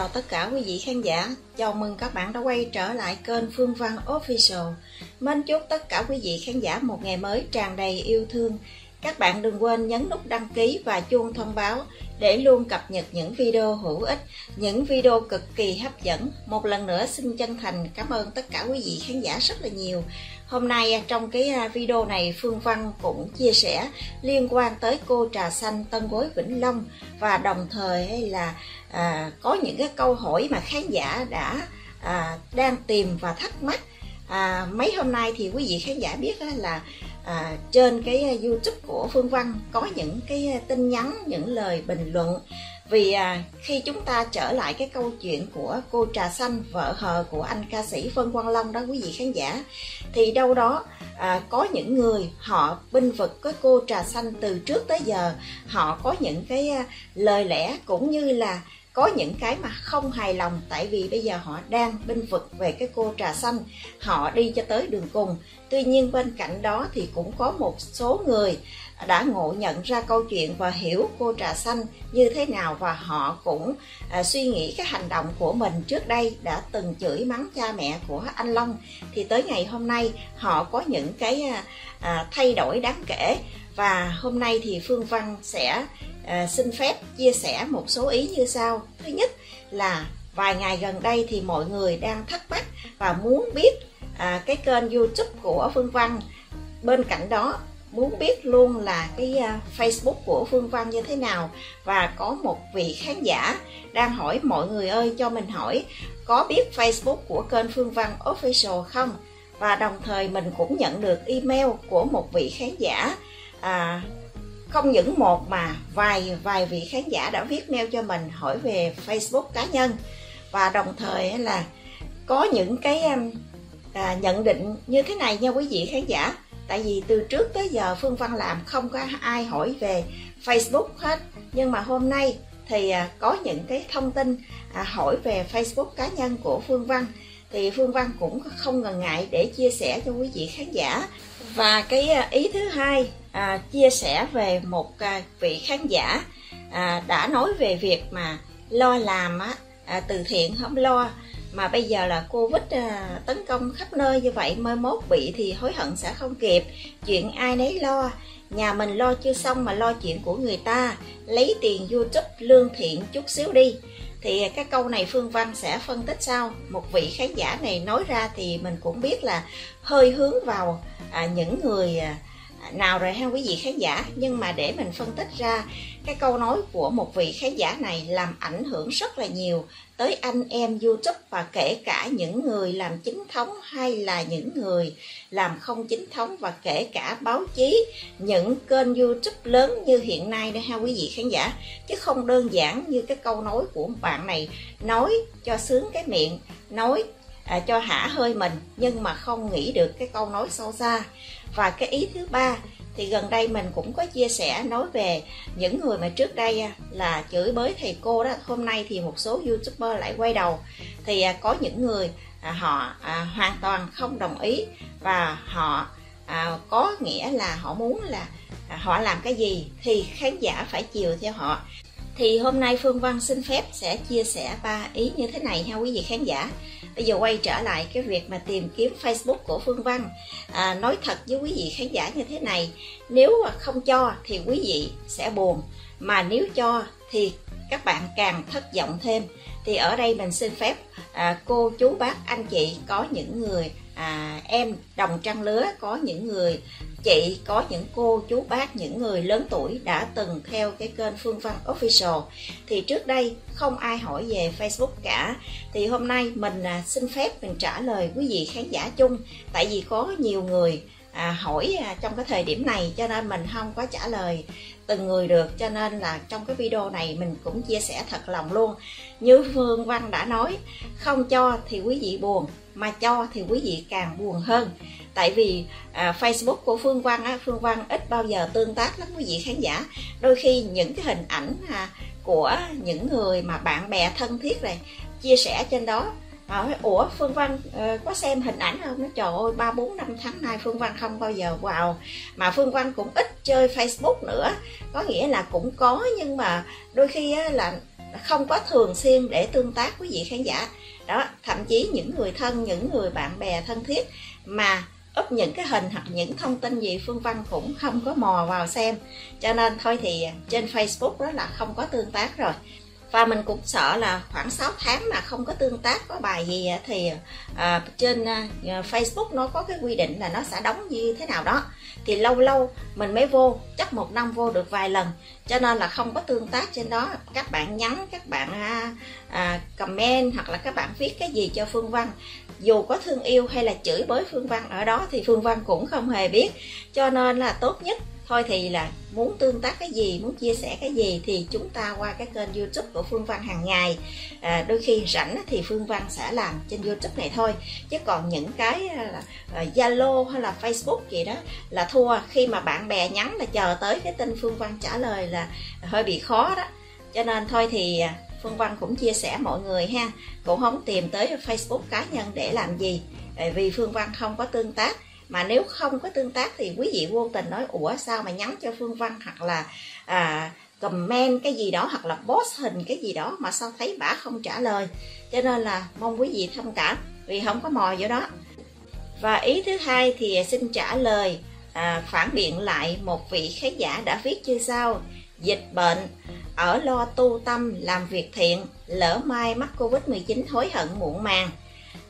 chào tất cả quý vị khán giả. Chào mừng các bạn đã quay trở lại kênh Phương Văn Official. Mến chúc tất cả quý vị khán giả một ngày mới tràn đầy yêu thương. Các bạn đừng quên nhấn nút đăng ký và chuông thông báo để luôn cập nhật những video hữu ích, những video cực kỳ hấp dẫn. Một lần nữa xin chân thành cảm ơn tất cả quý vị khán giả rất là nhiều. Hôm nay à, trong cái à, video này Phương Văn cũng chia sẻ liên quan tới cô trà xanh Tân Gối Vĩnh Long và đồng thời là à, có những cái câu hỏi mà khán giả đã à, đang tìm và thắc mắc. À, mấy hôm nay thì quý vị khán giả biết là à, trên cái youtube của phương văn có những cái tin nhắn những lời bình luận. Vì à, khi chúng ta trở lại cái câu chuyện của cô trà xanh vợ hờ của anh ca sĩ phân quang long đó quý vị khán giả thì đâu đó à, có những người họ binh vực cái cô trà xanh từ trước tới giờ. Họ có những cái à, lời lẽ cũng như là có những cái mà không hài lòng tại vì bây giờ họ đang binh vực về cái cô trà xanh họ đi cho tới đường cùng. Tuy nhiên bên cạnh đó thì cũng có một số người đã ngộ nhận ra câu chuyện và hiểu cô trà xanh như thế nào và họ cũng à, suy nghĩ cái hành động của mình trước đây đã từng chửi mắng cha mẹ của anh Long. Thì tới ngày hôm nay họ có những cái à, à thay đổi đáng kể và hôm nay thì Phương Văn sẽ ờ, xin phép chia sẻ một số ý như sau. Thứ nhất là vài ngày gần đây thì mọi người đang thắc mắc và muốn biết à, cái kênh youtube của phương văn. Bên cạnh đó, muốn biết luôn là cái ờ, Facebook của Phương Văn như thế nào. Và có một vị khán giả đang hỏi mọi người ơi cho mình hỏi, có biết Facebook của kênh Phương Văn Official không? Và đồng thời mình cũng nhận được email của một vị khán giả à, không những một mà vài vài vị khán giả đã viết mail cho mình hỏi về Facebook cá nhân. Và đồng thời là có những cái à, nhận định như thế này nha quý vị khán giả. Tại vì từ trước tới giờ phương văn làm không có ai hỏi về facebook hết. Nhưng mà hôm nay thì à, có những cái thông tin à, hỏi về facebook cá nhân của phương văn. Thì phương văn cũng không ngần ngại để chia sẻ cho quý vị khán giả và cái à, ý thứ hai à, chia sẻ về một à, vị khán giả à, đã nói về việc mà lo làm á, à, từ thiện không lo mà bây giờ là covid à, tấn công khắp nơi như vậy mai mốt bị thì hối hận sẽ không kịp. Chuyện ai nấy lo nhà mình lo chưa xong mà lo chuyện của người ta. Lấy tiền youtube lương thiện chút xíu đi. Thì cái câu này phương văn sẽ phân tích sau. Một vị khán giả này nói ra thì mình cũng biết là hơi hướng vào à, những người à, nào rồi ha quý vị khán giả? Nhưng mà để mình phân tích ra cái câu nói của một vị khán giả này làm ảnh hưởng rất là nhiều tới anh em youtube và kể cả những người làm chính thống hay là những người làm không chính thống và kể cả báo chí những kênh youtube lớn như hiện nay đây ha quý vị khán giả. Chứ không đơn giản như cái câu nói của bạn này nói cho sướng cái miệng nói à, cho hả hơi mình nhưng mà không nghĩ được cái câu nói sâu xa. Và cái ý thứ ba thì gần đây mình cũng có chia sẻ nói về những người mà trước đây à, là chửi bới thầy cô đó hôm nay thì một số youtuber lại quay đầu. Thì à, có những người à, họ hoàn toàn không đồng ý và họ có nghĩa là họ muốn là họ làm cái gì thì khán giả phải chiều theo họ. Thì hôm nay phương văn xin phép sẽ chia sẻ ba ý như thế này ha quý vị khán giả bây giờ quay trở lại cái việc mà tìm kiếm facebook của phương văn. À, nói thật với quý vị khán giả như thế này nếu mà không cho thì quý vị sẽ buồn mà nếu cho thì các bạn càng thất vọng thêm. Thì ở đây mình xin phép à, cô chú bác anh chị có những người à, em đồng trang lứa có những người chị có những cô chú bác những người lớn tuổi đã từng theo cái kênh phương văn official. Thì trước đây không ai hỏi về facebook cả. Thì hôm nay mình à, xin phép mình trả lời quý vị khán giả chung. Tại vì có nhiều người à, hỏi à, trong cái thời điểm này cho nên mình không có trả lời từng người được. Cho nên là trong cái video này mình cũng chia sẻ thật lòng luôn. Như phương văn đã nói không cho thì quý vị buồn mà cho thì quý vị càng buồn hơn tại vì à, Facebook của Phương Văn á, Phương Văn ít bao giờ tương tác lắm quý vị khán giả. Đôi khi những cái hình ảnh à, của những người mà bạn bè thân thiết này chia sẻ trên đó hỏi ủa phương văn uh, ờ, có xem hình ảnh không? Nó trời ơi ba bốn năm tháng nay phương văn không bao giờ vào mà phương văn cũng ít chơi facebook nữa. Có nghĩa là cũng có nhưng mà đôi khi á, là không có thường xuyên để tương tác với vị khán giả. Đó thậm chí những người thân những người bạn bè thân thiết mà úp những cái hình hoặc những thông tin gì phương văn cũng không có mò vào xem. Cho nên thôi thì trên facebook đó là không có tương tác rồi. Và mình cũng sợ là khoảng 6 tháng mà không có tương tác có bài gì thì à, trên à, Facebook nó có cái quy định là nó sẽ đóng như thế nào đó. Thì lâu lâu mình mới vô chắc một năm vô được vài lần. Cho nên là không có tương tác trên đó. Các bạn nhắn các bạn à, à, comment hoặc là các bạn viết cái gì cho phương văn dù có thương yêu hay là chửi bới phương văn ở đó thì phương văn cũng không hề biết. Cho nên là tốt nhất thôi thì là muốn tương tác cái gì muốn chia sẻ cái gì thì chúng ta qua cái kênh youtube của phương văn hàng ngày. À, đôi khi rảnh thì phương văn sẽ làm trên youtube này thôi. Chứ còn những cái à, à, zalo hay là facebook gì đó là thua. Khi mà bạn bè nhắn là chờ tới cái tin phương văn trả lời là hơi bị khó đó. Cho nên thôi thì à, phương văn cũng chia sẻ mọi người ha. Cũng không tìm tới facebook cá nhân để làm gì. Vì phương văn không có tương tác. Mà nếu không có tương tác thì quý vị vô tình nói ủa sao mà nhắn cho phương văn hoặc là à, comment cái gì đó hoặc là post hình cái gì đó mà sao thấy bả không trả lời? Cho nên là mong quý vị thông cảm vì không có mò vô đó. Và ý thứ hai thì xin trả lời à, phản biện lại một vị khán giả đã viết như sau dịch bệnh. Ở lo tu tâm làm việc thiện lỡ mai mắc covid 19 hối hận muộn màng.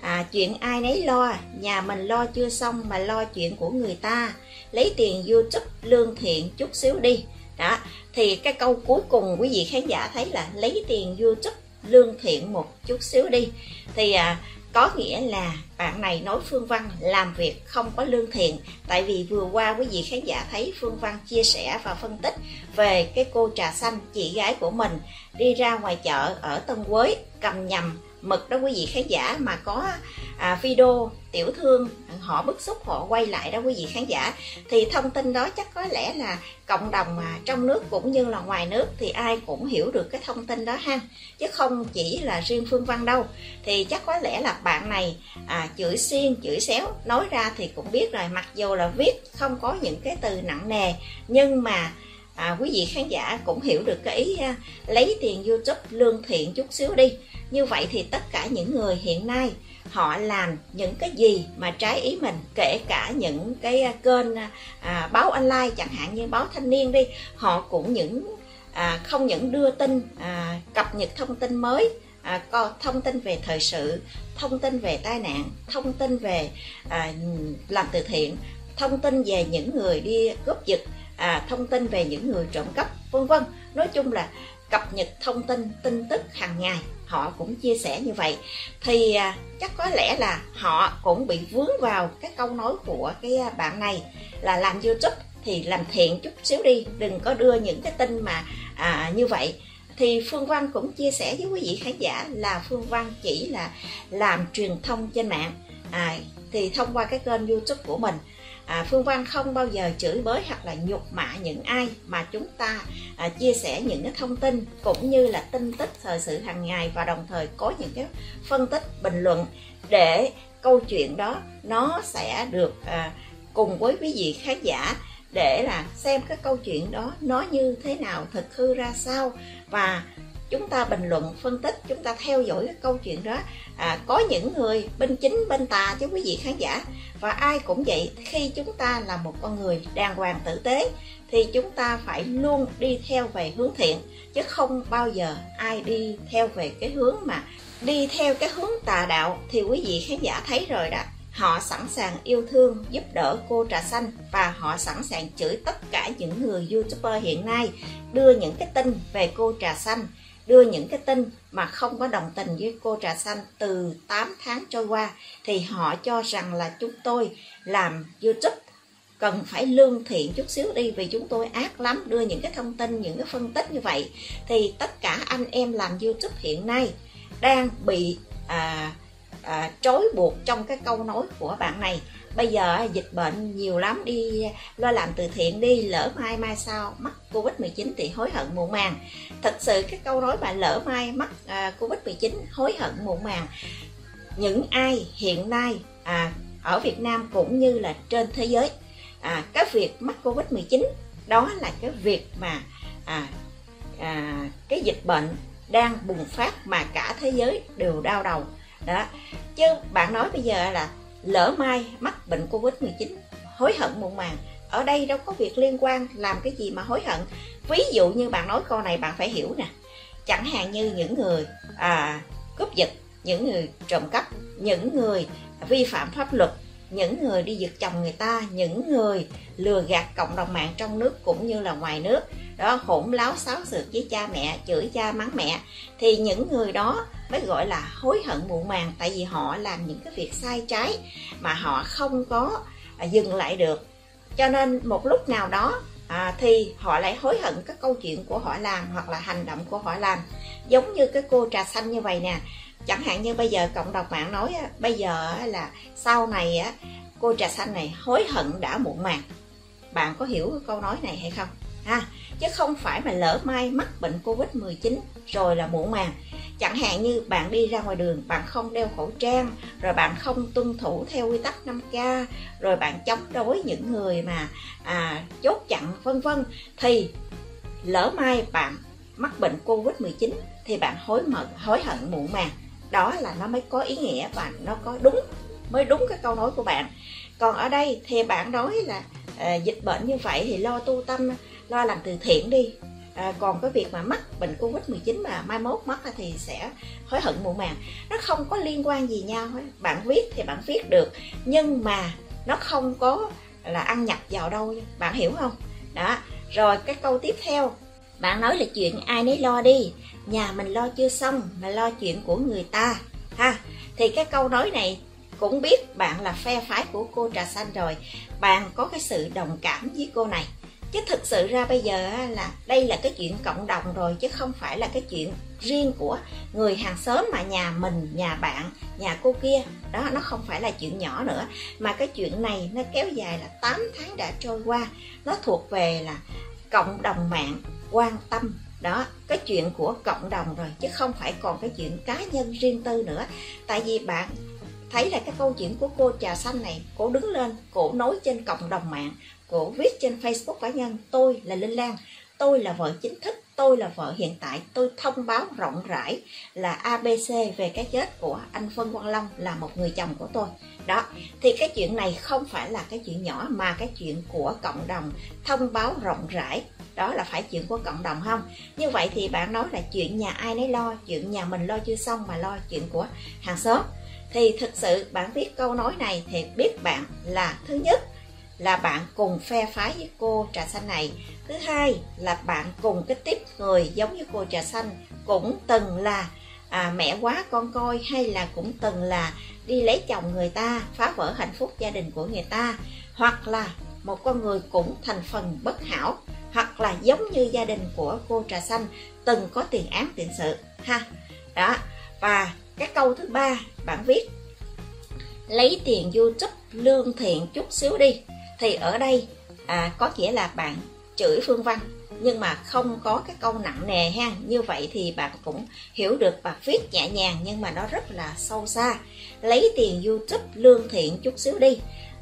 À, chuyện ai nấy lo nhà mình lo chưa xong mà lo chuyện của người ta. Lấy tiền youtube lương thiện chút xíu đi. Đó thì cái câu cuối cùng quý vị khán giả thấy là lấy tiền youtube lương thiện một chút xíu đi. Thì à, có nghĩa là bạn này nói phương văn làm việc không có lương thiện. Tại vì vừa qua quý vị khán giả thấy phương văn chia sẻ và phân tích về cái cô trà xanh chị gái của mình đi ra ngoài chợ ở tân quế, cầm nhầm mực đó quý vị khán giả mà có à, video tiểu thương họ bức xúc họ quay lại đó quý vị khán giả. Thì thông tin đó chắc có lẽ là cộng đồng mà trong nước cũng như là ngoài nước thì ai cũng hiểu được cái thông tin đó ha. Chứ không chỉ là riêng phương văn đâu. Thì chắc có lẽ là bạn này à, chửi xiên chửi xéo nói ra thì cũng biết rồi. Mặc dù là viết không có những cái từ nặng nề nhưng mà à, quý vị khán giả cũng hiểu được cái ý ha, lấy tiền youtube lương thiện chút xíu đi. Như vậy thì tất cả những người hiện nay họ làm những cái gì mà trái ý mình kể cả những cái à, kênh à, à, báo online chẳng hạn như báo thanh niên đi họ cũng những à, không những đưa tin à, cập nhật thông tin mới à, có thông tin về thời sự thông tin về tai nạn thông tin về à, làm từ thiện thông tin về những người đi cướp giật à, thông tin về những người trộm cắp vân vân. Nói chung là cập nhật thông tin tin tức hàng ngày họ cũng chia sẻ như vậy. Thì à, chắc có lẽ là họ cũng bị vướng vào cái câu nói của cái à, bạn này là làm youtube thì làm thiện chút xíu đi đừng có đưa những cái tin mà à, như vậy. Thì phương văn cũng chia sẻ với quý vị khán giả là phương văn chỉ là làm truyền thông trên mạng à, thì thông qua cái kênh youtube của mình à, phương văn không bao giờ chửi bới hoặc là nhục mạ những ai mà chúng ta à, chia sẻ những cái thông tin cũng như là tin tức thời sự hàng ngày và đồng thời có những cái phân tích bình luận để câu chuyện đó nó sẽ được à, cùng với quý vị khán giả để là xem cái câu chuyện đó nó như thế nào thực hư ra sao và chúng ta bình luận phân tích chúng ta theo dõi cái câu chuyện đó. À, có những người bên chính bên tà chứ quý vị khán giả. Và ai cũng vậy khi chúng ta là một con người đàng hoàng tử tế thì chúng ta phải luôn đi theo về hướng thiện chứ không bao giờ ai đi theo về cái hướng mà đi theo cái hướng tà đạo. Thì quý vị khán giả thấy rồi đó họ sẵn sàng yêu thương giúp đỡ cô trà xanh và họ sẵn sàng chửi tất cả những người youtuber hiện nay đưa những cái tin về cô trà xanh đưa những cái tin mà không có đồng tình với cô trà xanh từ 8 tháng trôi qua thì họ cho rằng là chúng tôi làm youtube cần phải lương thiện chút xíu đi vì chúng tôi ác lắm đưa những cái thông tin những cái phân tích như vậy. Thì tất cả anh em làm youtube hiện nay đang bị à, à, trói buộc trong cái câu nói của bạn này bây giờ dịch bệnh nhiều lắm đi lo làm từ thiện đi lỡ mai mai sau mắc covid 19 thì hối hận muộn màng. Thật sự cái câu nói mà lỡ mai mắc à, covid 19 hối hận muộn màng. Những ai hiện nay à, ở Việt Nam cũng như là trên thế giới à, cái việc mắc covid 19 đó là cái việc mà à, à, cái dịch bệnh đang bùng phát mà cả thế giới đều đau đầu. Đó. Chứ bạn nói bây giờ là lỡ mai mắc bệnh covid 19 hối hận muộn màng. Ở đây đâu có việc liên quan làm cái gì mà hối hận. Ví dụ như bạn nói câu này bạn phải hiểu nè. Chẳng hạn như những người à, cướp giật những người trộm cắp những người vi phạm pháp luật những người đi giật chồng người ta những người lừa gạt cộng đồng mạng trong nước cũng như là ngoài nước. Đó hỗn láo xáo xược với cha mẹ chửi cha mắng mẹ. Thì những người đó mới gọi là hối hận muộn màng tại vì họ làm những cái việc sai trái mà họ không có à, dừng lại được. Cho nên một lúc nào đó à, thì họ lại hối hận các câu chuyện của họ làm hoặc là hành động của họ làm. Giống như cái cô trà xanh như vậy nè chẳng hạn như bây giờ cộng đồng mạng nói bây giờ là sau này á, cô trà xanh này hối hận đã muộn màng. Bạn có hiểu câu nói này hay không? Ha chứ không phải mà lỡ mai mắc bệnh covid 19 rồi là muộn màng. Chẳng hạn như bạn đi ra ngoài đường bạn không đeo khẩu trang rồi bạn không tuân thủ theo quy tắc 5k rồi bạn chống đối những người mà à, chốt chặn vân vân thì lỡ mai bạn mắc bệnh covid 19 thì bạn hối mận hối hận muộn màng đó là nó mới có ý nghĩa và nó có đúng mới đúng cái câu nói của bạn. Còn ở đây thì bạn nói là à, dịch bệnh như vậy thì lo tu tâm lo làm từ thiện đi. À, còn cái việc mà mắc bệnh covid 19 mà mai mốt mắc thì sẽ hối hận muộn màng. Nó không có liên quan gì nhau hết. Bạn viết thì bạn viết được nhưng mà nó không có là ăn nhập vào đâu bạn hiểu không? Đó rồi cái câu tiếp theo bạn nói là chuyện ai nấy lo đi. Nhà mình lo chưa xong mà lo chuyện của người ta. Ha, thì cái câu nói này cũng biết bạn là phe phái của cô trà xanh rồi. Bạn có cái sự đồng cảm với cô này. Chứ thực sự ra bây giờ là đây là cái chuyện cộng đồng rồi, chứ không phải là cái chuyện riêng của người hàng xóm mà nhà mình, nhà bạn, nhà cô kia. Đó, nó không phải là chuyện nhỏ nữa. Mà cái chuyện này nó kéo dài là 8 tháng đã trôi qua. Nó thuộc về là cộng đồng mạng quan tâm. Đó, cái chuyện của cộng đồng rồi, chứ không phải còn cái chuyện cá nhân riêng tư nữa. Tại vì bạn thấy là cái câu chuyện của cô trà xanh này, cô đứng lên, cổ nói trên cộng đồng mạng, cổ viết trên facebook cá nhân, tôi là linh lan, tôi là vợ chính thức, tôi là vợ hiện tại, tôi thông báo rộng rãi là abc về cái chết của anh phân quang long là một người chồng của tôi. Đó, thì cái chuyện này không phải là cái chuyện nhỏ mà cái chuyện của cộng đồng thông báo rộng rãi đó là phải chuyện của cộng đồng không? Như vậy thì bạn nói là chuyện nhà ai nấy lo chuyện nhà mình lo chưa xong mà lo chuyện của hàng xóm. Thì thực sự bạn viết câu nói này thì biết bạn là thứ nhất là bạn cùng phe phái với cô trà xanh này. Thứ hai là bạn cùng cái tiếp người giống như cô trà xanh cũng từng là à, mẹ quá con coi hay là cũng từng là đi lấy chồng người ta phá vỡ hạnh phúc gia đình của người ta. Hoặc là một con người cũng thành phần bất hảo hoặc là giống như gia đình của cô trà xanh từng có tiền án tiền sự ha. Đó và cái câu thứ ba bạn viết lấy tiền youtube lương thiện chút xíu đi. Thì ở đây à, có nghĩa là bạn chửi phương văn nhưng mà không có cái câu nặng nề ha. Như vậy thì bạn cũng hiểu được và viết nhẹ nhàng nhưng mà nó rất là sâu xa. Lấy tiền youtube lương thiện chút xíu đi.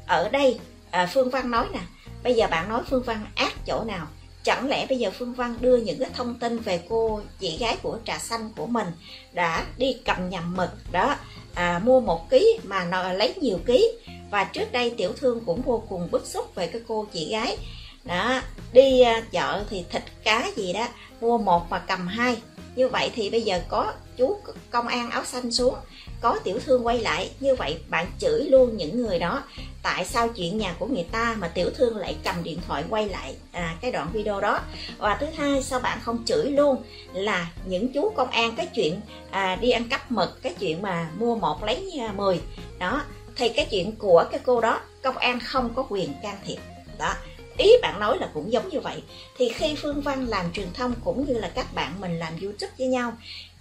Ở đây à, phương văn nói nè bây giờ bạn nói phương văn ác chỗ nào? Chẳng lẽ bây giờ phương văn đưa những cái thông tin về cô chị gái của trà xanh của mình đã đi cầm nhầm mực? Đó à, mua một ký mà nó lấy nhiều ký. Và trước đây tiểu thương cũng vô cùng bức xúc về cái cô chị gái. Đó đi à, chợ thì thịt cá gì đó mua một mà cầm hai. Như vậy thì bây giờ có chú công an áo xanh xuống có tiểu thương quay lại. Như vậy bạn chửi luôn những người đó tại sao chuyện nhà của người ta mà tiểu thương lại cầm điện thoại quay lại à, cái đoạn video đó. Và thứ hai sao bạn không chửi luôn là những chú công an cái chuyện à, đi ăn cắp mực cái chuyện mà mua một lấy à, mười. Đó thì cái chuyện của cái cô đó công an không có quyền can thiệp. Đó ý bạn nói là cũng giống như vậy. Thì khi phương văn làm truyền thông cũng như là các bạn mình làm youtube với nhau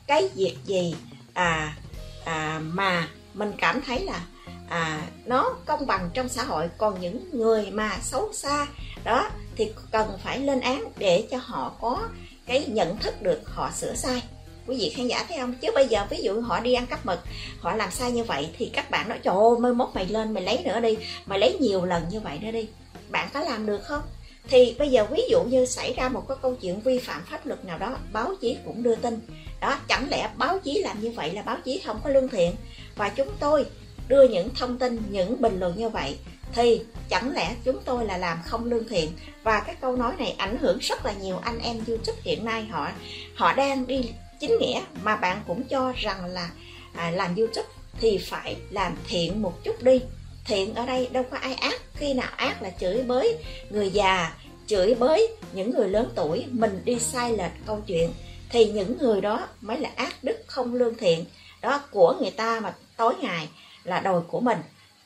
cái việc gì à, à mà mình cảm thấy là à, nó công bằng trong xã hội. Còn những người mà xấu xa đó thì cần phải lên án để cho họ có cái nhận thức được họ sửa sai. Quý vị khán giả thấy không? Chứ bây giờ ví dụ họ đi ăn cắp mực họ làm sai như vậy thì các bạn nói trời ơi mới mốt mày lên mày lấy nữa đi mày lấy nhiều lần như vậy nữa đi. Bạn có làm được không? Thì bây giờ ví dụ như xảy ra một cái câu chuyện vi phạm pháp luật nào đó báo chí cũng đưa tin. Đó chẳng lẽ báo chí làm như vậy là báo chí không có lương thiện? Và chúng tôi đưa những thông tin những bình luận như vậy thì chẳng lẽ chúng tôi là làm không lương thiện? Và cái câu nói này ảnh hưởng rất là nhiều anh em youtube hiện nay. Họ họ đang đi chính nghĩa mà bạn cũng cho rằng là à, làm youtube thì phải làm thiện một chút đi. Thiện ở đây đâu có ai ác khi nào ác là chửi bới người già chửi bới những người lớn tuổi. Mình đi sai lệch câu chuyện thì những người đó mới là ác đức không lương thiện. Đó của người ta mà tối ngày là đồi của mình.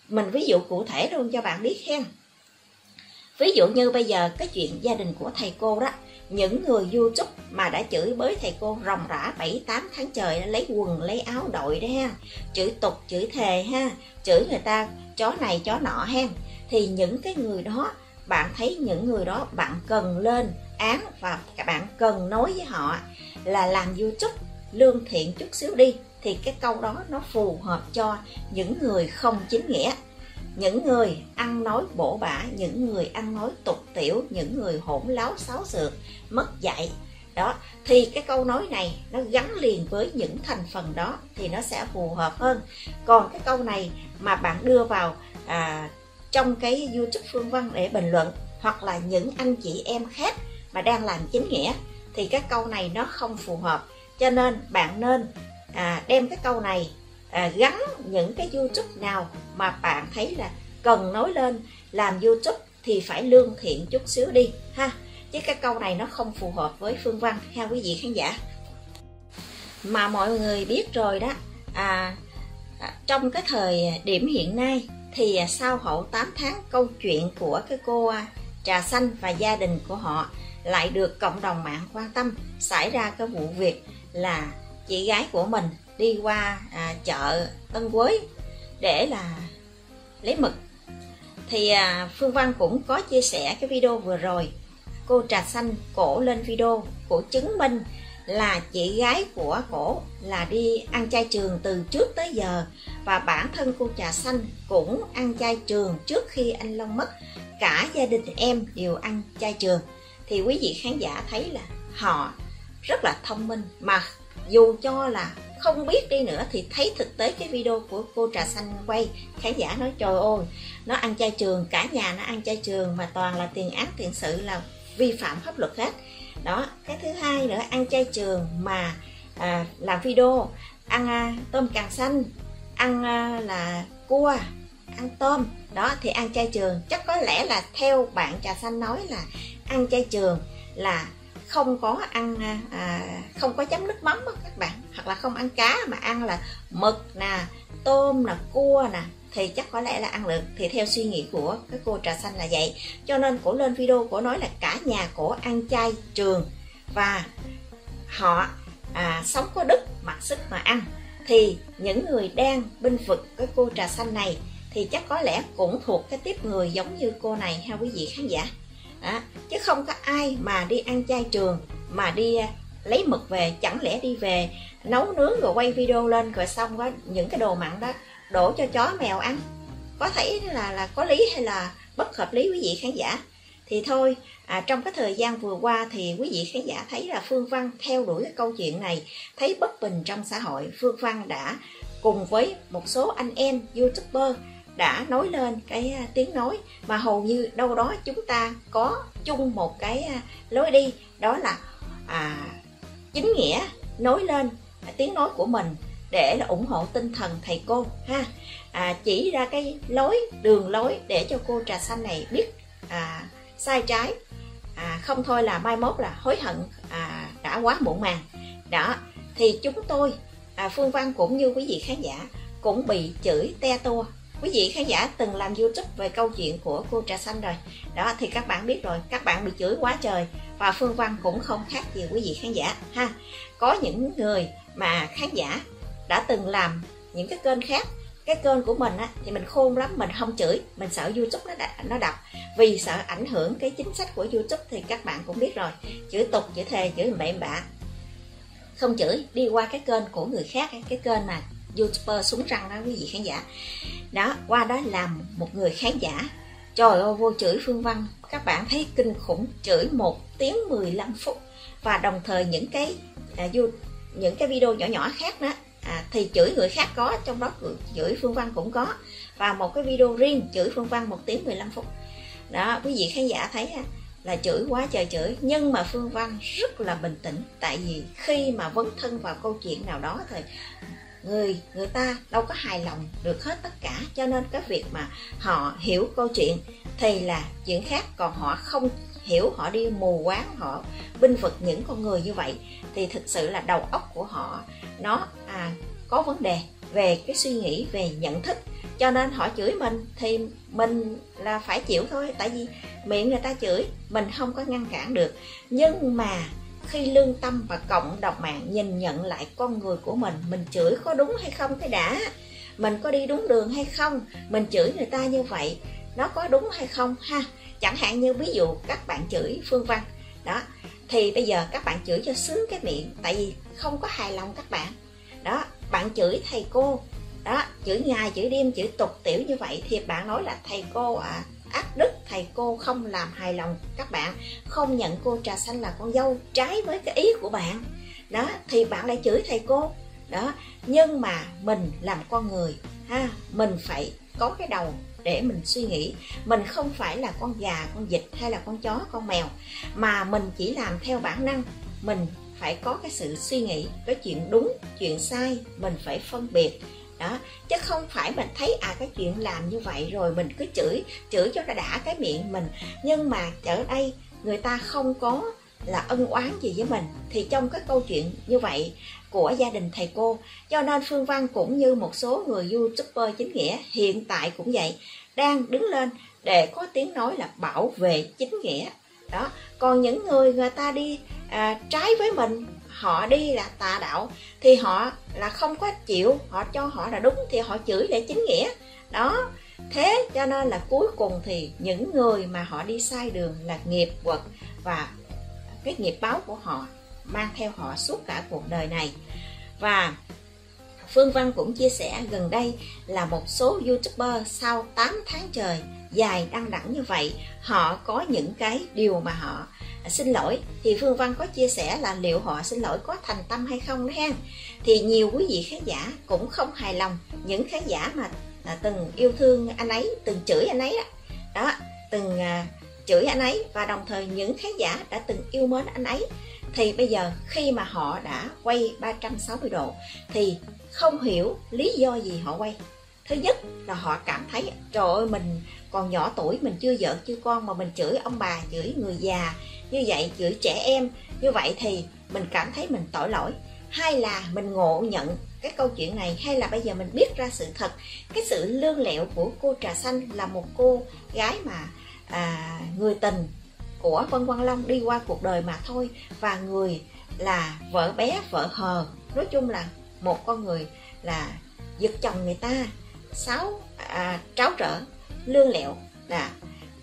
Mình ví dụ cụ thể luôn cho bạn biết hen. Ví dụ như bây giờ cái chuyện gia đình của thầy cô đó, những người youtube mà đã chửi bới thầy cô ròng rã 7 8 tháng trời lấy quần, lấy áo đội đó ha chửi tục, chửi thề ha, chửi người ta chó này, chó nọ ha thì những cái người đó, bạn thấy những người đó bạn cần lên án và các bạn cần nói với họ là làm youtube lương thiện chút xíu đi thì cái câu đó nó phù hợp cho những người không chính nghĩa. Những người ăn nói bổ bả những người ăn nói tục tiểu những người hỗn láo xáo xược mất dạy. Đó thì cái câu nói này nó gắn liền với những thành phần đó thì nó sẽ phù hợp hơn. Còn cái câu này mà bạn đưa vào à, trong cái youtube phương văn để bình luận hoặc là những anh chị em khác mà đang làm chính nghĩa thì cái câu này nó không phù hợp. Cho nên bạn nên à, đem cái câu này à, gắn những cái youtube nào mà bạn thấy là cần nói lên làm youtube thì phải lương thiện chút xíu đi ha. Chứ cái câu này nó không phù hợp với phương văn ha quý vị khán giả. Mà mọi người biết rồi đó à, à trong cái thời điểm hiện nay thì sau hậu 8 tháng câu chuyện của cái cô à, trà xanh và gia đình của họ lại được cộng đồng mạng quan tâm xảy ra cái vụ việc là chị gái của mình đi qua à, chợ Tân Quế để là lấy mực. Thì à, Phương Văn cũng có chia sẻ cái video vừa rồi. Cô trà xanh cổ lên video của chứng minh là chị gái của cổ là đi ăn chay trường từ trước tới giờ và bản thân cô trà xanh cũng ăn chay trường trước khi anh Long mất. Cả gia đình em đều ăn chay trường. Thì quý vị khán giả thấy là họ rất là thông minh mà dù cho là không biết đi nữa thì thấy thực tế cái video của cô trà xanh quay khán giả nói trời ơi nó ăn chay trường cả nhà nó ăn chay trường mà toàn là tiền án tiền sự là vi phạm pháp luật hết. Đó cái thứ hai nữa ăn chay trường mà à, làm video ăn à, tôm càng xanh ăn à, là cua ăn tôm. Đó thì ăn chay trường. Chắc có lẽ là theo bạn trà xanh nói là ăn chay trường là không có ăn à, à, không có chấm nước mắm đó các bạn. Hoặc là không ăn cá mà ăn là mực nè tôm nè cua nè thì chắc có lẽ là ăn được. Thì theo suy nghĩ của cái cô trà xanh là vậy. Cho nên cổ lên video cổ nói là cả nhà cổ ăn chay trường và họ à, sống có đức mặc sức mà ăn. Thì những người đang binh vực cái cô trà xanh này thì chắc có lẽ cũng thuộc cái tiếp người giống như cô này ha quý vị khán giả à, chứ không có ai mà đi ăn chay trường mà đi à, lấy mực về chẳng lẽ đi về nấu nướng rồi quay video lên rồi xong có những cái đồ mặn đó đổ cho chó mèo ăn. Có thấy là là có lý hay là bất hợp lý quý vị khán giả? Thì thôi à, trong cái thời gian vừa qua thì quý vị khán giả thấy là phương văn theo đuổi cái câu chuyện này thấy bất bình trong xã hội. Phương văn đã cùng với một số anh em youtuber đã nói lên cái à, tiếng nói mà hầu như đâu đó chúng ta có chung một cái à, lối đi đó là à, chính nghĩa nói lên tiếng nói của mình để là ủng hộ tinh thần thầy cô ha. À, chỉ ra cái lối đường lối để cho cô trà xanh này biết à, sai trái. À, không thôi là mai mốt là hối hận à, đã quá muộn màng. Đó thì chúng tôi à, phương văn cũng như quý vị khán giả cũng bị chửi te tua quý vị khán giả từng làm youtube về câu chuyện của cô trà xanh rồi. Đó thì các bạn biết rồi các bạn bị chửi quá trời và phương văn cũng không khác gì quý vị khán giả ha. Có những người mà khán giả đã từng làm những cái kênh khác cái kênh của mình á, thì mình khôn lắm mình không chửi mình sợ youtube nó đập, nó đập. Vì sợ ảnh hưởng cái chính sách của youtube thì các bạn cũng biết rồi. Chửi tục chửi thề chửi mẹ bạ. Không chửi đi qua cái kênh của người khác cái kênh mà youtuber súng răng đó quý vị khán giả. Đó qua đó làm một người khán giả. Trời ơi vô chửi phương văn. Các bạn thấy kinh khủng chửi một tiếng 15 phút. Và đồng thời những cái à, những cái video nhỏ nhỏ khác đó à, thì chửi người khác có trong đó chửi phương văn cũng có. Và một cái video riêng chửi phương văn một tiếng 15 phút. Đó quý vị khán giả thấy là chửi quá trời chửi. Nhưng mà phương văn rất là bình tĩnh. Tại vì khi mà vấn thân vào câu chuyện nào đó thì người người ta đâu có hài lòng được hết tất cả cho nên cái việc mà họ hiểu câu chuyện thì là chuyện khác. Còn họ không hiểu họ đi mù quáng họ binh vực những con người như vậy thì thực sự là đầu óc của họ nó à, có vấn đề về cái suy nghĩ về nhận thức. Cho nên họ chửi mình thì mình là phải chịu thôi tại vì miệng người ta chửi mình không có ngăn cản được. Nhưng mà khi lương tâm và cộng đồng mạng nhìn nhận lại con người của mình mình chửi có đúng hay không thế đã? Mình có đi đúng đường hay không? Mình chửi người ta như vậy, nó có đúng hay không ha? Chẳng hạn như ví dụ các bạn chửi phương văn, đó, thì bây giờ các bạn chửi cho sướng cái miệng, tại vì không có hài lòng các bạn. Đó, bạn chửi thầy cô, đó, chửi ngày, chửi đêm, chửi tục tiểu như vậy thì bạn nói là thầy cô à ác đức thầy cô không làm hài lòng các bạn, không nhận cô trà xanh là con dâu trái với cái ý của bạn. Đó, thì bạn lại chửi thầy cô. Đó, nhưng mà mình làm con người, ha, mình phải có cái đầu để mình suy nghĩ. Mình không phải là con gà, con vịt hay là con chó, con mèo, mà mình chỉ làm theo bản năng. Mình phải có cái sự suy nghĩ, cái chuyện đúng, chuyện sai, mình phải phân biệt đó. Chứ không phải mình thấy à cái chuyện làm như vậy rồi mình cứ chửi chửi cho nó đã cái miệng mình. Nhưng mà ở đây người ta không có là ân oán gì với mình. Thì trong cái câu chuyện như vậy của gia đình thầy cô cho nên phương văn cũng như một số người youtuber chính nghĩa hiện tại cũng vậy đang đứng lên để có tiếng nói là bảo vệ chính nghĩa. Đó còn những người người ta đi à, trái với mình họ đi là tà đạo, thì họ là không có chịu, họ cho họ là đúng, thì họ chửi để chính nghĩa. Đó, thế cho nên là cuối cùng thì những người mà họ đi sai đường là nghiệp quật và cái nghiệp báo của họ mang theo họ suốt cả cuộc đời này. Và Phương Văn cũng chia sẻ gần đây là một số YouTuber sau 8 tháng trời dài đăng đẳng như vậy họ có những cái điều mà họ à, xin lỗi. Thì Phương Văn có chia sẻ là liệu họ xin lỗi có thành tâm hay không đó hen thì nhiều quý vị khán giả cũng không hài lòng. Những khán giả mà à, từng yêu thương anh ấy từng chửi anh ấy đó, đó từng à, chửi anh ấy và đồng thời những khán giả đã từng yêu mến anh ấy. Thì bây giờ khi mà họ đã quay 360 độ thì không hiểu lý do gì họ quay thứ nhất là họ cảm thấy trời ơi mình còn nhỏ tuổi mình chưa vợ chưa con mà mình chửi ông bà chửi người già như vậy chửi trẻ em như vậy thì mình cảm thấy mình tội lỗi. Hay là mình ngộ nhận cái câu chuyện này hay là bây giờ mình biết ra sự thật. Cái sự lương lẹo của cô trà xanh là một cô gái mà à, người tình của vân quang long đi qua cuộc đời mà thôi và người là vợ bé vợ hờ. Nói chung là một con người là giật chồng người ta sáu à, tráo trở lương lẹo. Là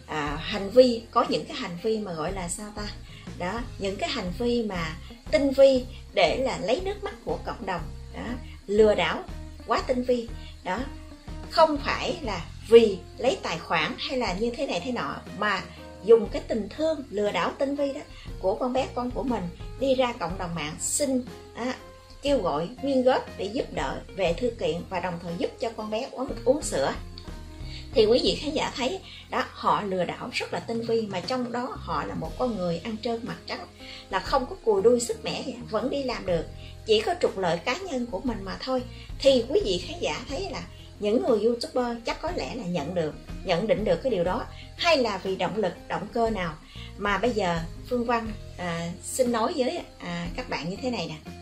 à, hành vi có những cái hành vi mà gọi là sao ta? Đó những cái hành vi mà tinh vi để là lấy nước mắt của cộng đồng. Đó lừa đảo quá tinh vi. Đó không phải là vì lấy tài khoản hay là như thế này thế nọ mà dùng cái tình thương lừa đảo tinh vi đó của con bé con của mình đi ra cộng đồng mạng xin à, kêu gọi quyên góp để giúp đỡ về thư kiện và đồng thời giúp cho con bé uống, uống sữa. Thì quý vị khán giả thấy đó họ lừa đảo rất là tinh vi mà trong đó họ là một con người ăn trơn mặt trắng là không có cùi đuôi sức mẻ vẫn đi làm được. Chỉ có trục lợi cá nhân của mình mà thôi. Thì quý vị khán giả thấy là những người youtuber chắc có lẽ là nhận được nhận định được cái điều đó hay là vì động lực động cơ nào. Mà bây giờ phương văn à, xin nói với à, các bạn như thế này nè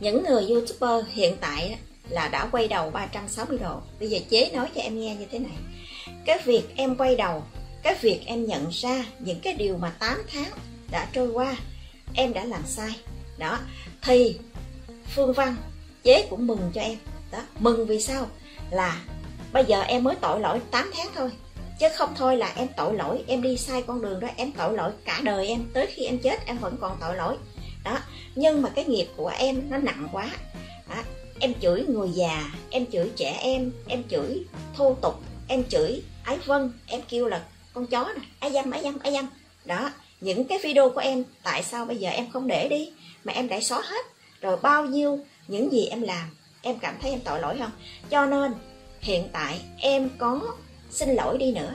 những người youtuber hiện tại là đã quay đầu 360 độ. Bây giờ chế nói cho em nghe như thế này. Cái việc em quay đầu, cái việc em nhận ra những cái điều mà 8 tháng đã trôi qua, em đã làm sai. Đó. Thì phương văn, chế cũng mừng cho em. Đó. Mừng vì sao? Là bây giờ em mới tội lỗi 8 tháng thôi. Chứ không thôi là em tội lỗi, em đi sai con đường đó, em tội lỗi cả đời em. Tới khi em chết, em vẫn còn tội lỗi đó. Nhưng mà cái nghiệp của em nó nặng quá. Đó. em chửi người già, em chửi trẻ em em chửi thô tục, em chửi ái vân em kêu là con chó nè, ái dâm ái dâm ái dâm. Đó. Những cái video của em, tại sao bây giờ em không để đi? Mà em đã xóa hết. Rồi bao nhiêu, những gì em làm, em cảm thấy em tội lỗi không? Cho nên, hiện tại em có xin lỗi đi nữa.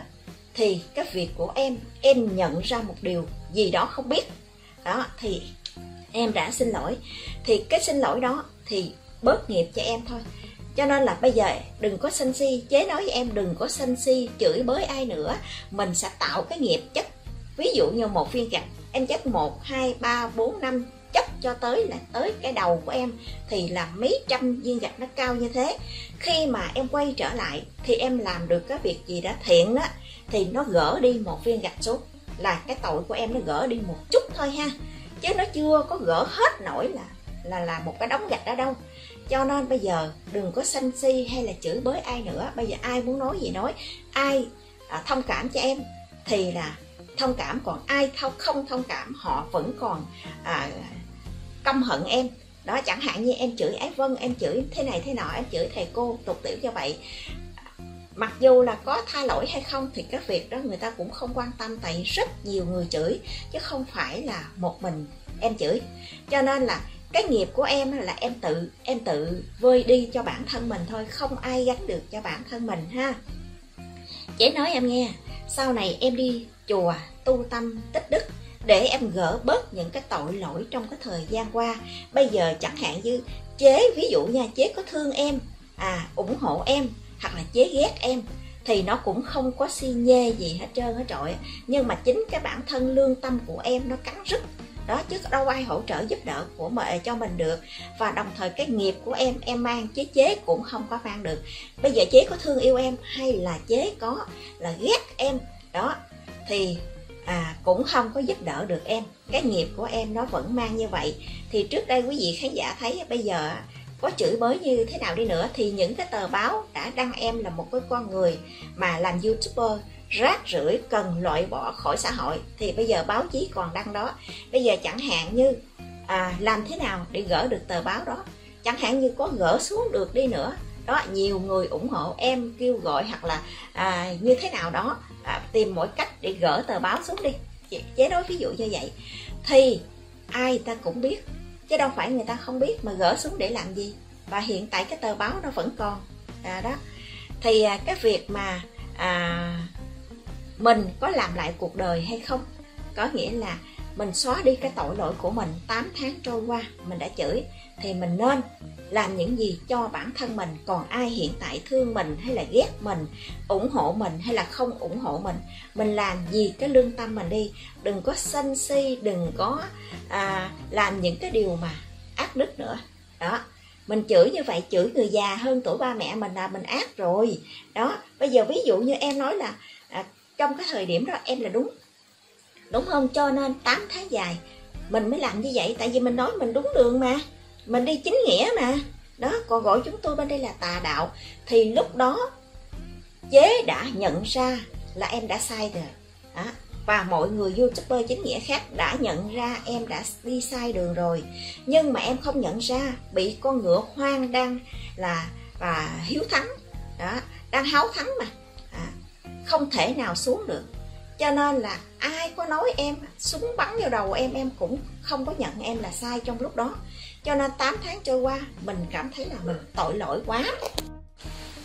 Thì cái việc của em em nhận ra một điều gì đó không biết. Đó, thì em đã xin lỗi. Thì cái xin lỗi đó thì bớt nghiệp cho em thôi. Cho nên là bây giờ đừng có sân si, chế nói với em đừng có sân si, chửi bới ai nữa. Mình sẽ tạo cái nghiệp chất. Ví dụ như một viên gạch, em chất một, hai, ba, bốn, năm, chất cho tới là tới cái đầu của em thì là mấy trăm viên gạch nó cao như thế. Khi mà em quay trở lại thì em làm được cái việc gì đó thiện đó thì nó gỡ đi một viên gạch xuống. Là cái tội của em nó gỡ đi một chút thôi ha chứ nó chưa có gỡ hết nổi là là là một cái đống gạch đó đâu. Cho nên bây giờ đừng có sân si hay là chửi bới ai nữa. Bây giờ ai muốn nói gì nói. Ai à, thông cảm cho em thì là thông cảm. Còn ai không không thông cảm họ vẫn còn à, căm hận em. Đó chẳng hạn như em chửi ái vân em chửi thế này thế nọ em chửi thầy cô tục tiểu cho vậy mặc dù là có tha lỗi hay không thì cái việc đó người ta cũng không quan tâm tại rất nhiều người chửi, chứ không phải là một mình em chửi. Cho nên là cái nghiệp của em là em tự em tự vơi đi cho bản thân mình thôi, không ai gánh được cho bản thân mình ha. Chế nói em nghe, sau này em đi chùa tu tâm tích đức để em gỡ bớt những cái tội lỗi trong cái thời gian qua. Bây giờ chẳng hạn như chế, ví dụ nha, chế có thương em à ủng hộ em hoặc là chế ghét em thì nó cũng không có si nhê gì hết trơn hết trọi nhưng mà chính cái bản thân lương tâm của em nó cắn rứt. Đó chứ đâu ai hỗ trợ giúp đỡ của mẹ cho mình được. Và đồng thời cái nghiệp của em em mang chế chế cũng không có mang được. Bây giờ chế có thương yêu em hay là chế có là ghét em đó thì à, cũng không có giúp đỡ được em. Cái nghiệp của em nó vẫn mang như vậy. Thì trước đây quý vị khán giả thấy bây giờ có chửi bới như thế nào đi nữa thì những cái tờ báo đã đăng em là một cái con người mà làm youtuber rác rưởi cần loại bỏ khỏi xã hội. Thì bây giờ báo chí còn đăng đó. Bây giờ chẳng hạn như à, làm thế nào để gỡ được tờ báo đó? Chẳng hạn như có gỡ xuống được đi nữa. Đó nhiều người ủng hộ em kêu gọi hoặc là à, như thế nào đó à, tìm mọi cách để gỡ tờ báo xuống đi. Chế nói ví dụ như vậy. Thì ai ta cũng biết chứ đâu phải người ta không biết mà gỡ xuống để làm gì. Và hiện tại cái tờ báo nó vẫn còn. À, đó. Thì à, cái việc mà à, mình có làm lại cuộc đời hay không có nghĩa là mình xóa đi cái tội lỗi của mình 8 tháng trôi qua mình đã chửi thì mình nên làm những gì cho bản thân mình. Còn ai hiện tại thương mình hay là ghét mình ủng hộ mình hay là không ủng hộ mình mình làm gì cái lương tâm mình đi. Đừng có sân si đừng có à, làm những cái điều mà ác đức nữa. Đó. Mình chửi như vậy chửi người già hơn tuổi ba mẹ mình là mình ác rồi. Đó. Bây giờ ví dụ như em nói là à, trong cái thời điểm đó em là đúng đúng không? Cho nên 8 tháng dài mình mới làm như vậy tại vì mình nói mình đúng đường mà mình đi chính nghĩa mà. Đó còn gọi chúng tôi bên đây là tà đạo. Thì lúc đó chế đã nhận ra là em đã sai rồi. Đó. và mọi người youtuber chính nghĩa khác đã nhận ra em đã đi sai đường rồi. Nhưng mà em không nhận ra bị con ngựa hoang đang là và hiếu thắng. Đó đang háo thắng mà. À, không thể nào xuống được. Cho nên là ai có nói em súng bắn vào đầu em em cũng không có nhận em là sai trong lúc đó cho nên 8 tháng trôi qua mình cảm thấy là mình tội lỗi quá.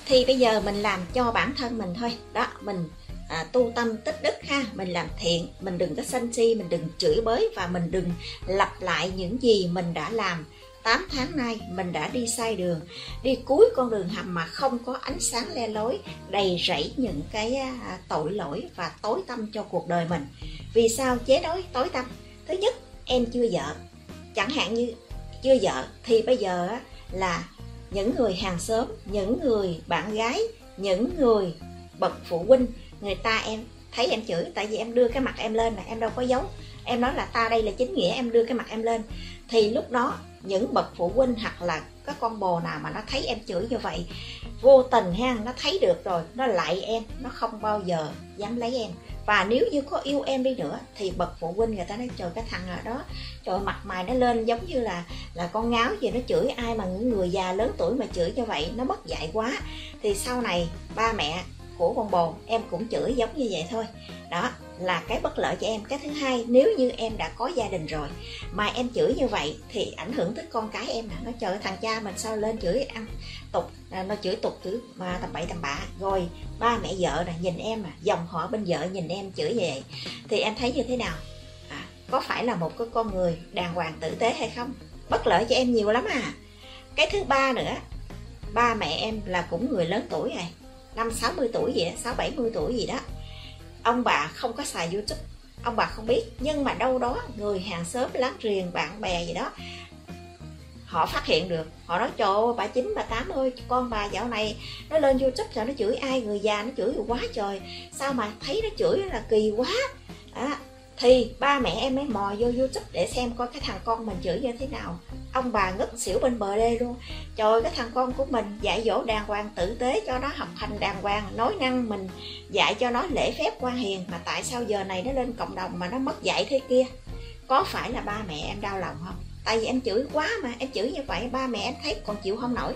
Thì bây giờ mình làm cho bản thân mình thôi. Đó mình à, tu tâm tích đức ha. Mình làm thiện mình đừng có sân si mình đừng chửi bới và mình đừng lặp lại những gì mình đã làm. 8 tháng nay mình đã đi sai đường đi cuối con đường hầm mà không có ánh sáng le lối đầy rẫy những cái à, tội lỗi và tối tâm cho cuộc đời mình. Vì sao? Chế đối tối tâm. Thứ nhất em chưa vợ. Chẳng hạn như chưa vợ, thì bây giờ là những người hàng xóm, những người bạn gái, những người bậc phụ huynh, người ta em, thấy em chửi, tại vì em đưa cái mặt em lên mà em đâu có giấu. Em nói là ta đây là chính nghĩa, em đưa cái mặt em lên. Thì lúc đó, những bậc phụ huynh hoặc là các con bồ nào mà nó thấy em chửi như vậy, vô tình ha nó thấy được rồi, nó lại em, nó không bao giờ dám lấy em và nếu như có yêu em đi nữa, thì bậc phụ huynh người ta nói, trời, cái thằng ở đó, trời mặt mày nó lên giống như là là con ngáo gì nó chửi ai mà những người già lớn tuổi mà chửi như vậy, nó mất dạy quá. Thì sau này ba mẹ của con bồ em cũng chửi giống như vậy thôi. Đó là cái bất lợi cho em. Cái thứ hai, nếu như em đã có gia đình rồi mà em chửi như vậy thì ảnh hưởng tới con cái em nó chờ thằng cha mình sao lên chửi ăn tục. À, nó chửi tục chửi mà tầm bậy tầm bạ. Rồi ba mẹ vợ nè nhìn em à dòng họ bên vợ nhìn em chửi về. Thì em thấy như thế nào? À, có phải là một cái con người đàng hoàng tử tế hay không? Bất lợi cho em nhiều lắm à. Cái thứ ba nữa ba mẹ em là cũng người lớn tuổi rồi năm 60 tuổi gì đó, 6 70 tuổi gì đó. Ông bà không có xài YouTube, ông bà không biết, nhưng mà đâu đó người hàng xóm láng giềng bạn bè gì đó họ phát hiện được. Họ nói trời ơi bà chín bà tám ơi con bà dạo này nó lên youtube rồi nó chửi ai người già nó chửi quá trời. Sao mà thấy nó chửi là kỳ quá. À, thì ba mẹ em mới mò vô youtube để xem coi cái thằng con mình chửi như thế nào. Ông bà ngất xỉu bên bờ đê luôn. Trời cái thằng con của mình dạy dỗ đàng hoàng tử tế cho nó học hành đàng hoàng nói năng mình dạy cho nó lễ phép quan hiền. Mà tại sao giờ này nó lên cộng đồng mà nó mất dạy thế kia? Có phải là ba mẹ em đau lòng không? Tại vì em chửi quá mà, em chửi như vậy, ba mẹ em thấy còn chịu không nổi.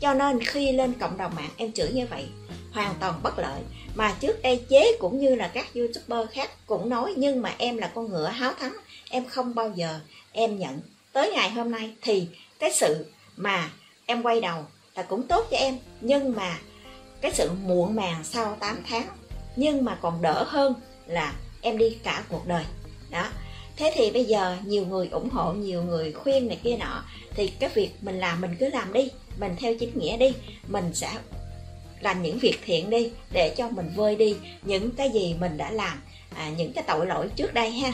Cho nên khi lên cộng đồng mạng, em chửi như vậy, hoàn toàn bất lợi. Mà trước đây chế cũng như là các youtuber khác cũng nói, nhưng mà em là con ngựa háo thắng, em không bao giờ em nhận. Tới ngày hôm nay thì cái sự mà em quay đầu là cũng tốt cho em, nhưng mà cái sự muộn màng sau 8 tháng, nhưng mà còn đỡ hơn là em đi cả cuộc đời. Đó thế thì bây giờ nhiều người ủng hộ nhiều người khuyên này kia nọ thì cái việc mình làm mình cứ làm đi mình theo chính nghĩa đi mình sẽ làm những việc thiện đi để cho mình vơi đi những cái gì mình đã làm à, những cái tội lỗi trước đây ha.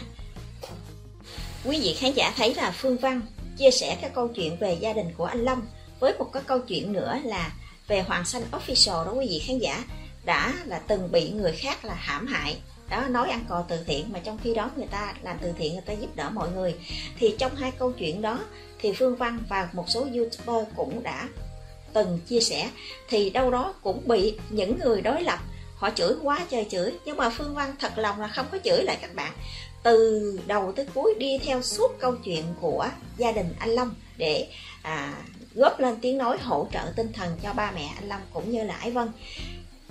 Quý vị khán giả thấy là phương văn chia sẻ cái câu chuyện về gia đình của anh long với một cái câu chuyện nữa là về hoàng xanh official đó quý vị khán giả đã là từng bị người khác là hãm hại. Đó nói ăn cò từ thiện mà trong khi đó người ta làm từ thiện người ta giúp đỡ mọi người. Thì trong hai câu chuyện đó thì phương văn và một số youtuber cũng đã từng chia sẻ. Thì đâu đó cũng bị những người đối lập họ chửi quá trời chửi. Nhưng mà phương văn thật lòng là không có chửi lại các bạn. Từ đầu tới cuối đi theo suốt câu chuyện của gia đình anh long để à, góp lên tiếng nói hỗ trợ tinh thần cho ba mẹ anh long cũng như là ái vân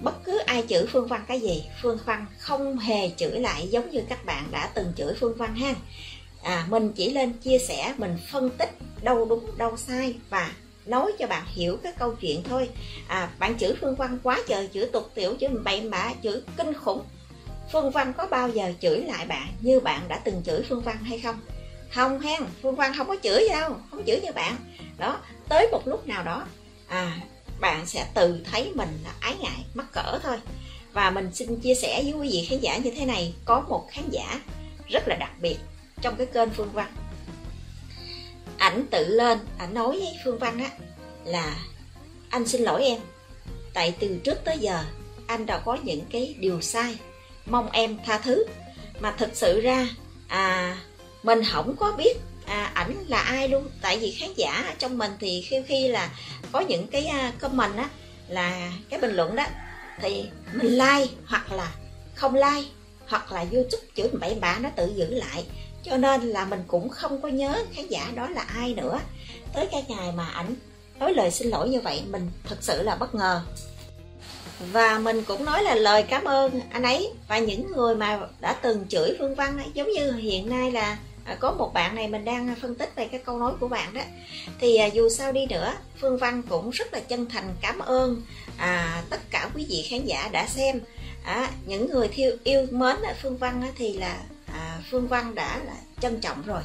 bất cứ ai chửi phương văn cái gì phương văn không hề chửi lại giống như các bạn đã từng chửi phương văn ha. À, mình chỉ lên chia sẻ mình phân tích đâu đúng đâu sai và nói cho bạn hiểu cái câu chuyện thôi. À, bạn chửi phương văn quá trời chửi tục tiểu chửi bậy bạ chửi kinh khủng. Phương văn có bao giờ chửi lại bạn như bạn đã từng chửi phương văn hay không? Không hen phương văn không có chửi gì đâu không chửi như bạn. Đó tới một lúc nào đó à bạn sẽ tự thấy mình là ái ngại, mắc cỡ thôi. Và mình xin chia sẻ với quý vị khán giả như thế này, có một khán giả rất là đặc biệt trong cái kênh phương văn. Ảnh tự lên, ảnh nói với phương văn á, là, anh xin lỗi em, tại từ trước tới giờ anh đã có những cái điều sai, mong em tha thứ. Mà thực sự ra à mình không có biết à, ảnh là ai luôn? Tại vì khán giả trong mình thì khi khi là có những cái à, comment á là cái bình luận đó thì mình like hoặc là không like hoặc là youtube chửi bậy bạ nó tự giữ lại. Cho nên là mình cũng không có nhớ khán giả đó là ai nữa. Tới cái ngày mà ảnh nói lời xin lỗi như vậy mình thật sự là bất ngờ. Và mình cũng nói là lời cảm ơn anh ấy và những người mà đã từng chửi phương văn ấy, giống như hiện nay là à, có một bạn này mình đang phân tích về cái câu nói của bạn đó. Thì à, dù sao đi nữa phương văn cũng rất là chân thành cảm ơn à, tất cả quý vị khán giả đã xem. À, những người thiêu yêu mến phương văn thì là à, phương văn đã là trân trọng rồi.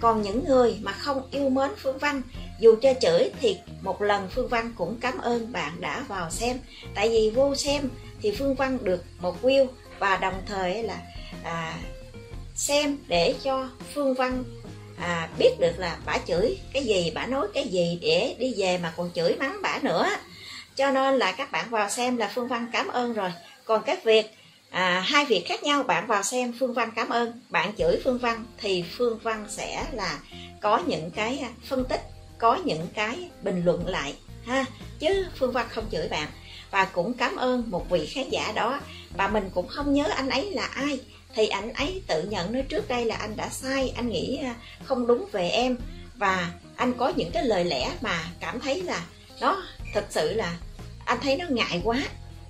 Còn những người mà không yêu mến phương văn dù cho chửi thì một lần phương văn cũng cảm ơn bạn đã vào xem. Tại vì vô xem thì phương văn được một view và đồng thời là à, xem để cho phương văn à, biết được là bà chửi cái gì bà nói cái gì để đi về mà còn chửi mắng bà nữa. Cho nên là các bạn vào xem là phương văn cảm ơn rồi. Còn các việc à, hai việc khác nhau bạn vào xem phương văn cảm ơn bạn chửi phương văn thì phương văn sẽ là có những cái phân tích có những cái bình luận lại ha. Chứ phương văn không chửi bạn. Và cũng cảm ơn một vị khán giả đó. Và mình cũng không nhớ anh ấy là ai thì anh ấy tự nhận nói trước đây là anh đã sai anh nghĩ à, không đúng về em. Và anh có những cái lời lẽ mà cảm thấy là nó thật sự là anh thấy nó ngại quá.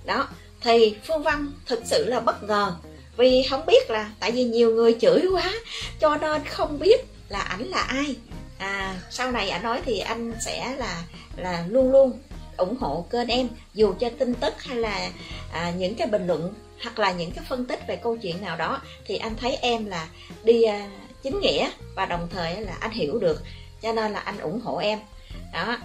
Đó thì phương văn thực sự là bất ngờ. Vì không biết là tại vì nhiều người chửi quá cho nên không biết là ảnh là ai. À sau này ảnh nói thì anh sẽ là là luôn luôn ủng hộ kênh em dù cho tin tức hay là à, những cái bình luận hoặc là những cái phân tích về câu chuyện nào đó, thì anh thấy em là đi à, chính nghĩa và đồng thời là anh hiểu được, cho nên là anh ủng hộ em. Đó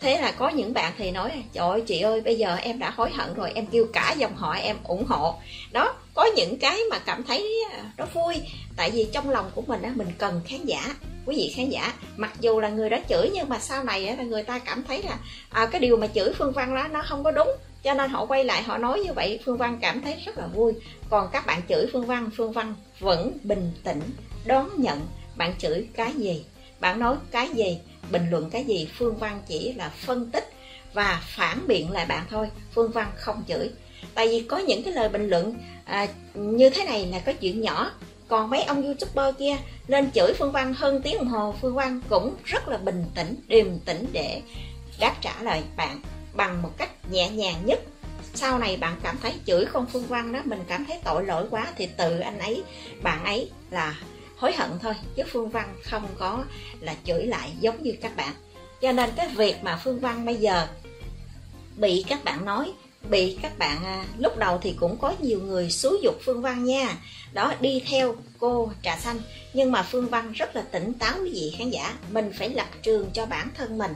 thế là có những bạn thì nói trời ơi chị ơi bây giờ em đã hối hận rồi em kêu cả dòng họ em ủng hộ. Đó có những cái mà cảm thấy nó vui. Tại vì trong lòng của mình á mình cần khán giả quý vị khán giả. Mặc dù là người đã chửi nhưng mà sau này là người ta cảm thấy là à, cái điều mà chửi phương văn đó nó không có đúng. Cho nên họ quay lại họ nói như vậy phương văn cảm thấy rất là vui. Còn các bạn chửi phương văn phương văn vẫn bình tĩnh đón nhận bạn chửi cái gì? Bạn nói cái gì? Bình luận cái gì? Phương văn chỉ là phân tích và phản biện lại bạn thôi. Phương văn không chửi. Tại vì có những cái lời bình luận à, như thế này là có chuyện nhỏ. Còn mấy ông youtuber kia lên chửi phương văn hơn tiếng đồng hồ phương văn cũng rất là bình tĩnh điềm tĩnh để đáp trả lời bạn bằng một cách nhẹ nhàng nhất. Sau này bạn cảm thấy chửi con phương văn đó mình cảm thấy tội lỗi quá thì tự anh ấy bạn ấy là hối hận thôi, chứ phương văn không có là chửi lại giống như các bạn. Cho nên cái việc mà phương văn bây giờ bị các bạn nói, bị các bạn à, lúc đầu thì cũng có nhiều người xúi dục phương văn nha. Đó, đi theo cô trà xanh. Nhưng mà phương văn rất là tỉnh táo quý vị khán giả. Mình phải lập trường cho bản thân mình.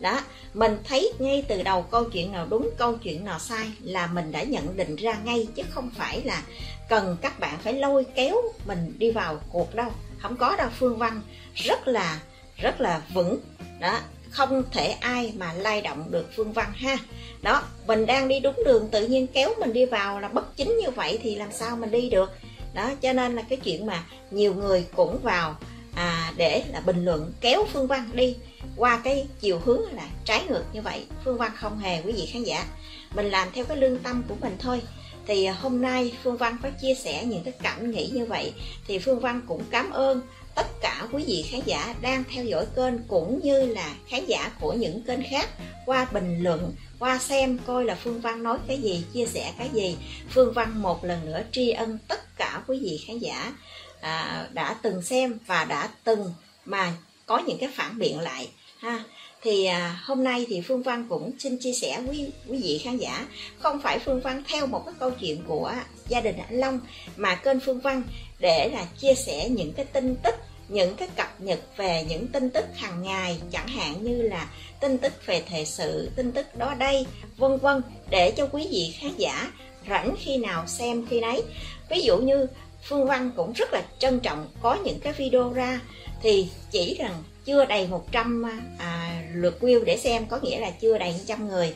Đó, mình thấy ngay từ đầu câu chuyện nào đúng, câu chuyện nào sai là mình đã nhận định ra ngay, chứ không phải là cần các bạn phải lôi kéo mình đi vào cuộc đâu. Không có đâu phương văn. Rất là rất là vững. Đó không thể ai mà lay động được phương văn ha. Đó mình đang đi đúng đường tự nhiên kéo mình đi vào là bất chính như vậy thì làm sao mình đi được? Đó cho nên là cái chuyện mà nhiều người cũng vào à, để là bình luận kéo phương văn đi qua cái chiều hướng là trái ngược như vậy. Phương văn không hề quý vị khán giả. Mình làm theo cái lương tâm của mình thôi thì à, hôm nay phương văn có chia sẻ những cái cảm nghĩ như vậy. Thì phương văn cũng cảm ơn tất cả quý vị khán giả đang theo dõi kênh cũng như là khán giả của những kênh khác qua bình luận qua xem coi là phương văn nói cái gì chia sẻ cái gì. Phương văn một lần nữa tri ân tất cả quý vị khán giả à, đã từng xem và đã từng mà có những cái phản biện lại ha thì à, hôm nay thì phương văn cũng xin chia sẻ quý quý vị khán giả không phải phương văn theo một cái câu chuyện của gia đình anh long mà kênh phương văn để là chia sẻ những cái tin tức những cái cập nhật về những tin tức hàng ngày chẳng hạn như là tin tức về thời sự tin tức đó đây vân vân để cho quý vị khán giả rảnh khi nào xem khi nấy. Ví dụ như phương văn cũng rất là trân trọng có những cái video ra thì chỉ rằng chưa đầy 100 à, lượt view để xem có nghĩa là chưa đầy 100 người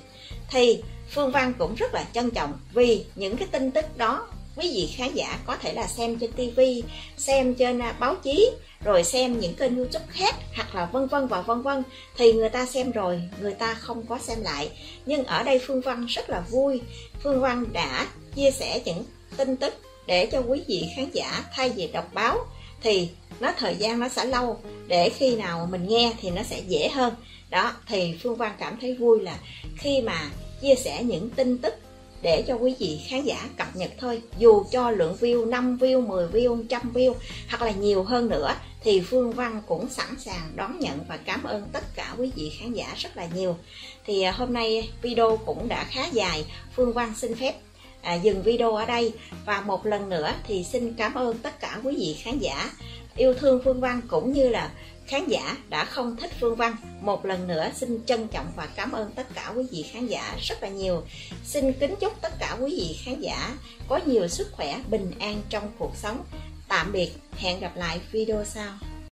thì Phương Văn cũng rất là trân trọng vì những cái tin tức đó quý vị khán giả có thể là xem trên TV, xem trên à, báo chí, rồi xem những kênh YouTube khác hoặc là vân vân và vân vân thì người ta xem rồi, người ta không có xem lại. Nhưng ở đây Phương Văn rất là vui. Phương Văn đã chia sẻ những tin tức để cho quý vị khán giả thay vì đọc báo thì nó thời gian nó sẽ lâu để khi nào mình nghe thì nó sẽ dễ hơn đó thì phương văn cảm thấy vui là khi mà chia sẻ những tin tức để cho quý vị khán giả cập nhật thôi dù cho lượng view 5 view 10 view 100 view hoặc là nhiều hơn nữa thì Phương Văn cũng sẵn sàng đón nhận và cảm ơn tất cả quý vị khán giả rất là nhiều. Thì à, hôm nay video cũng đã khá dài Phương Văn xin phép à, dừng video ở đây. Và một lần nữa thì xin cảm ơn tất cả quý vị khán giả. Yêu thương Phương Văn cũng như là khán giả đã không thích Phương Văn. Một lần nữa, xin trân trọng và cảm ơn tất cả quý vị khán giả rất là nhiều. Xin kính chúc tất cả quý vị khán giả có nhiều sức khỏe, bình an trong cuộc sống. Tạm biệt, hẹn gặp lại video sau.